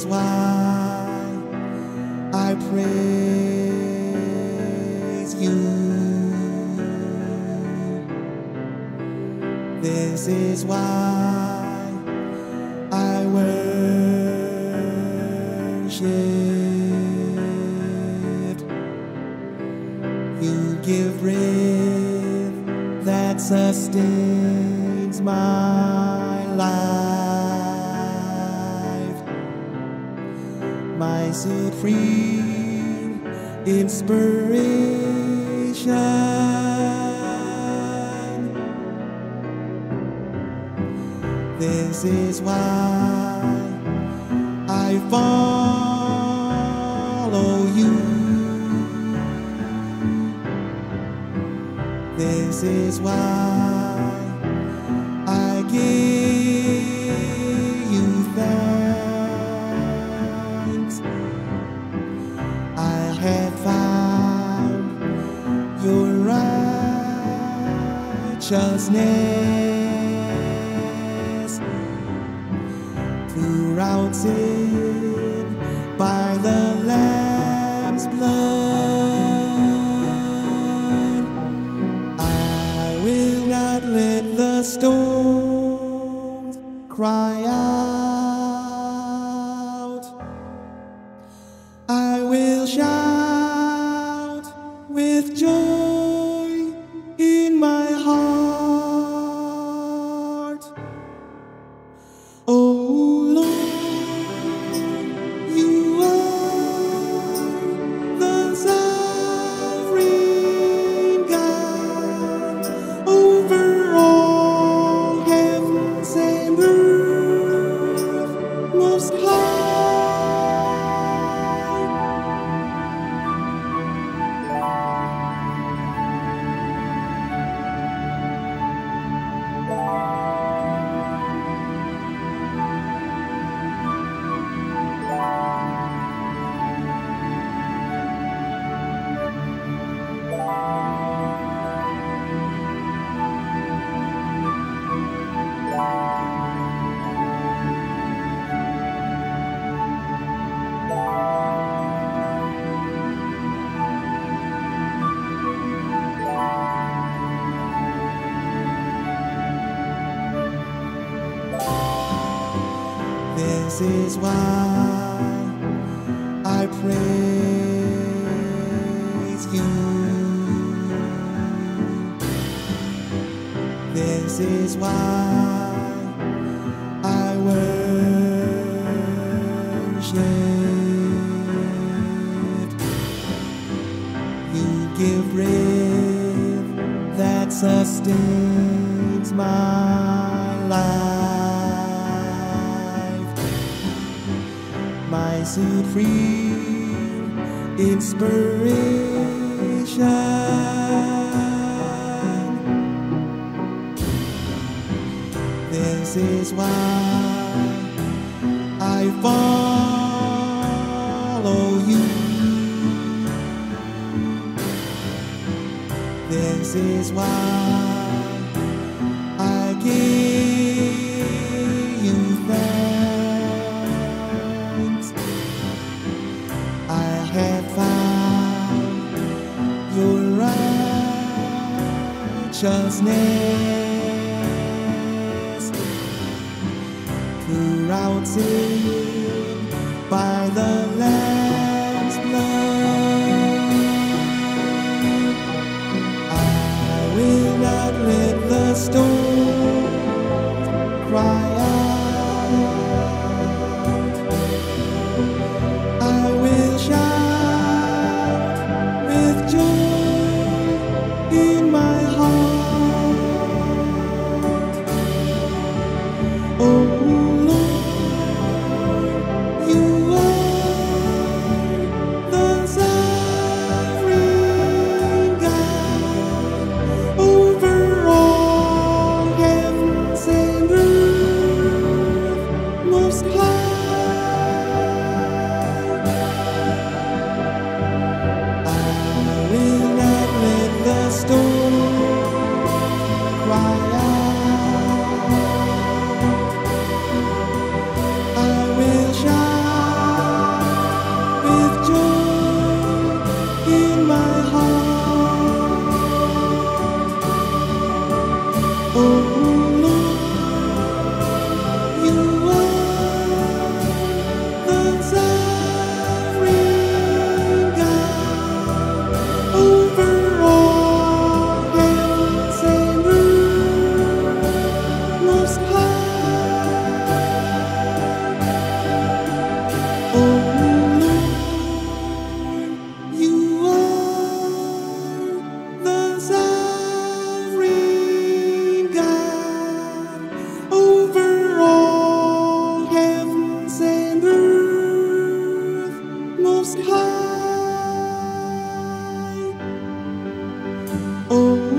Is why I praise you. This is why I worship. You give breath that sustains my my supreme inspiration. This is why I follow you. This is why righteousness sin by the Lamb's blood. I will not let the stones cry out. I will shout This is why I praise you. This is why I worship. You give breath that sustains my life, my supreme inspiration. This is why I follow you. This is why righteousness sin by the Oh.